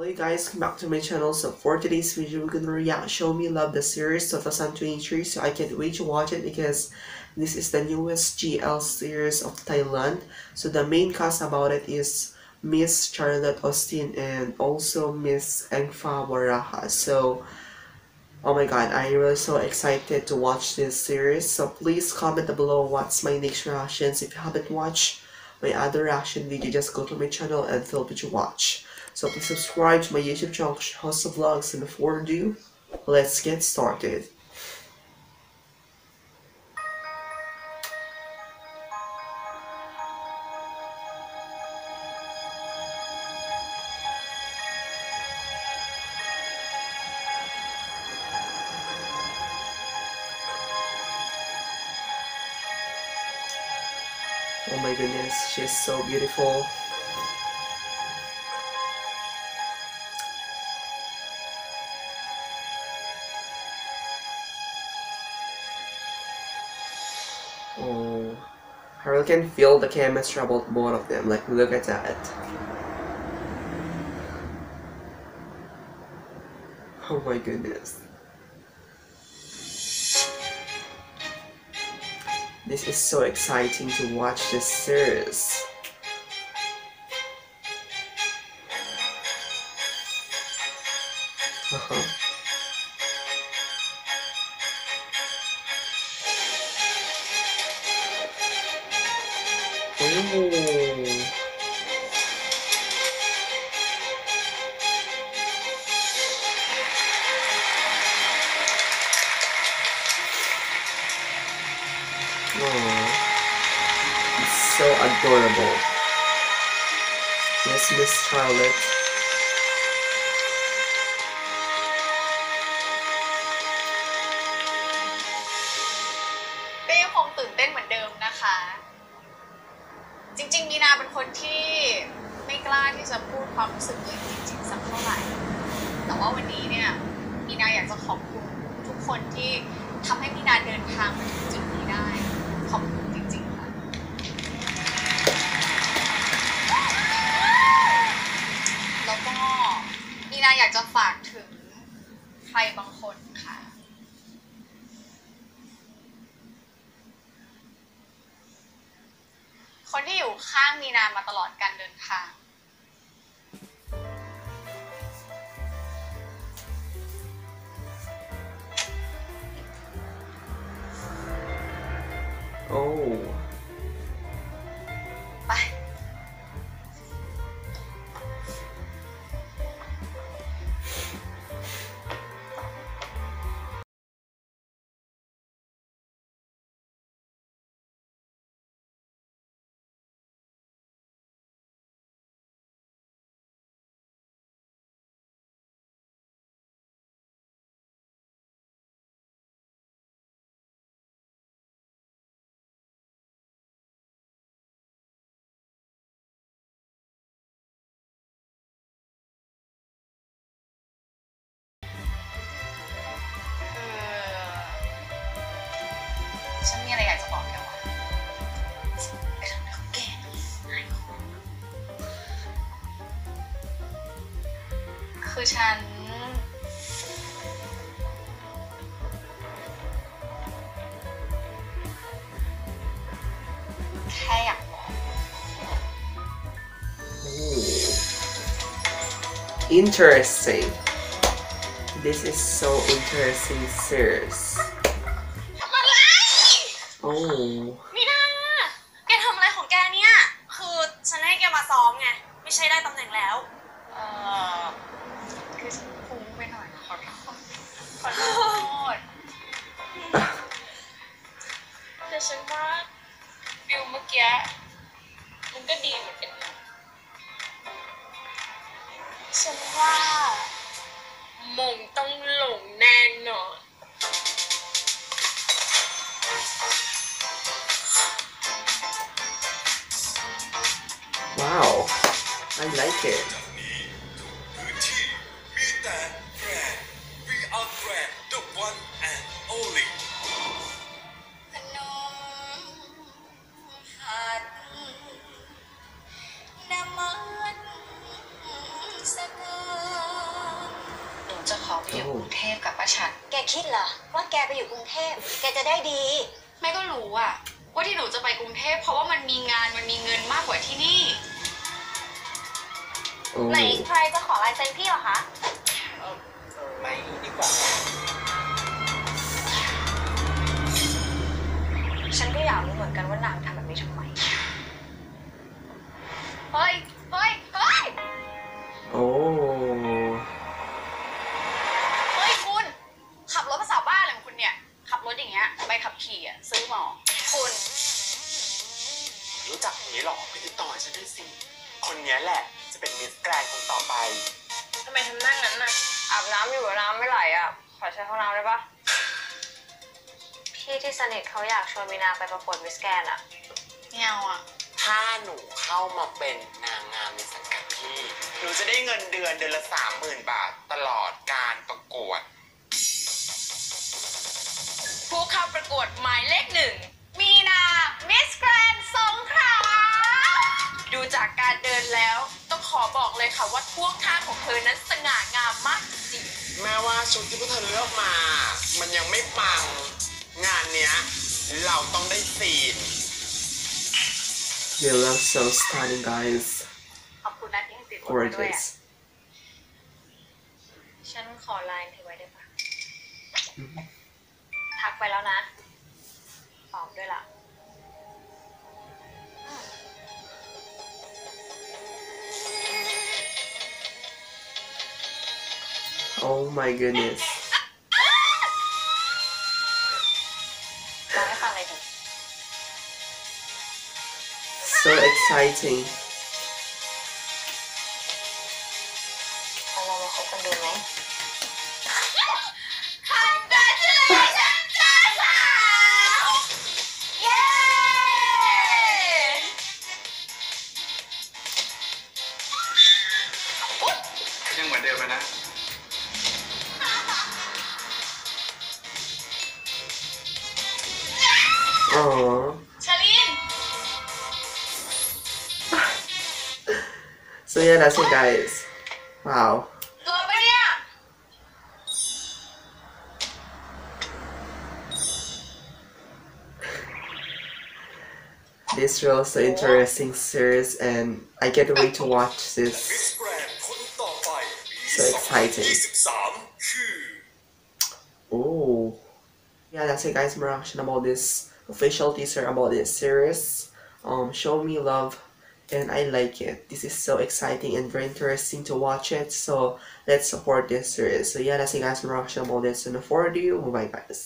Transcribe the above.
Hello you guys, come back to my channel. So for today's video, we're gonna react Show Me Love the series 2023. So I can't wait to watch it because this is the newest GL series of Thailand. So the main cast about it is Miss Charlotte Austin and also Miss Engfa Waraha. So oh my god, I'm really so excited to watch this series. So please comment below what's my next reactions. If you haven't watched my other reaction video, just go to my channel and feel free to watch. So please subscribe to my YouTube channel, of Vlogs, and before ado, let's get started. Oh my goodness, she's so beautiful. I can feel the chemistry about both of them. Like, look at that. Oh my goodness. This is so exciting to watch this series. Uh-huh. Oh. So adorable. Yes, Miss Charlotte. เป็นคนที่ไม่กล้าที่จะพูดความรู้สึกตัวเองจริงๆสักเท่าไหร่ แต่ว่าวันนี้เนี่ยมีนาอยากจะขอบคุณทุกคนที่ทำให้มีนาเดินทางมาถึงจุดนี้ได้ ขอบคุณจริงๆค่ะ แล้วก็มีนาอยากจะฝากถึงใครบางคนค่ะ คนที่อยู่ ข้างมีนามาตลอดการเดินทาง คือฉัน แค่อยากบอก Ooh. Interesting. This is so interesting series. ทำอะไร Oh. มีนาแกทำอะไรของแกเนี่ย คือฉันให้แกมาซ้อมไง ไม่ใช่ได้ตำแหน่งแล้ว ฉันว่ามงต้องหลงแน่นอน Wow. I like it. รุงเทพกับป้าชัดแกคิดเหรอว่าแกไปอยู่กรุงเทพแกจะได้ดี แม่ก็รู้อะว่าที่หนูจะไปกรุงเทพเพราะว่ามันมีงานมันมีเงินมากกว่าที่นี่ โอ้ไหนใครจะขอลายเซ็นพี่เหรอคะไม่ดีกว่า ฉันก็อยากรู้เหมือนกันว่านางทำแบบนี้ทำไม เฮ้ย อาบน้ำอยู่น้ำไม่ไหลอะ ขอใช้ห้องน้ำได้ปะพี่ที่สนิทเขาอยากชวนมีนาไปประกวดมิสแกนอะไม่เอาอะถ้าหนูเข้ามาเป็นนางงามในสังกัดพี่ หนูจะได้เงินเดือนเดือนละสามหมื่นบาทตลอดการประกวด ผู้เข้าประกวดหมายเลขหนึ่ง มีนา มิสแกรนสงขลาดูจากการเดินแล้วต้อง ขอบอกเลยค่ะว่าท่วงท่าของเธอนั้นสง่างามมากจริงแม้ว่าชุดที่พวกเธอเลือกมา มันยังไม่ปัง งานเนี้ย เราต้องได้ซีน they look so stunning guys ขอบคุณนะที่ให้ติดรถมาด้วยอะ gorgeous ฉันขอไลน์เธอไว้ได้ปะทักไปแล้วนะ Oh my goodness. so exciting. So yeah, that's it guys. Wow. this real so interesting series and I get wait to watch this. So exciting. Oh. Yeah, that's it guys, my reaction about this official teaser about this series. Um, show me love, and I like it. This is so exciting and very interesting to watch it. So let's support this series. So yeah, that's it, guys. Reaction about this, and for you, bye, guys.